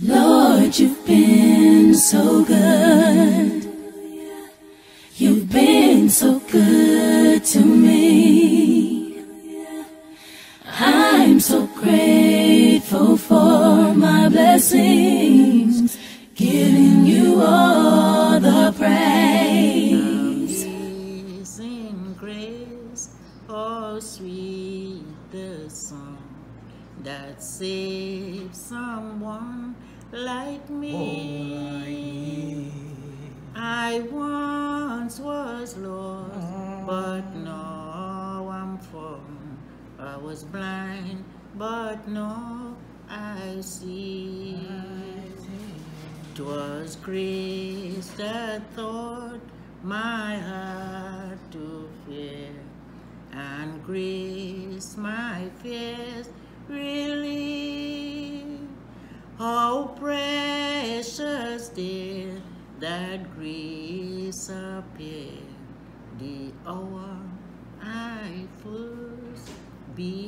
Lord, you've been so good. You've been so good to me. I'm so grateful for my blessings, giving you all the praise. Amazing grace, oh sweet the song that saves someone like me. I once was lost, but now I'm found. I was blind, but now I see. Twas grace that taught my heart to fear, and grace my fears relieve. How oh, precious did that grace appear the hour I first believed.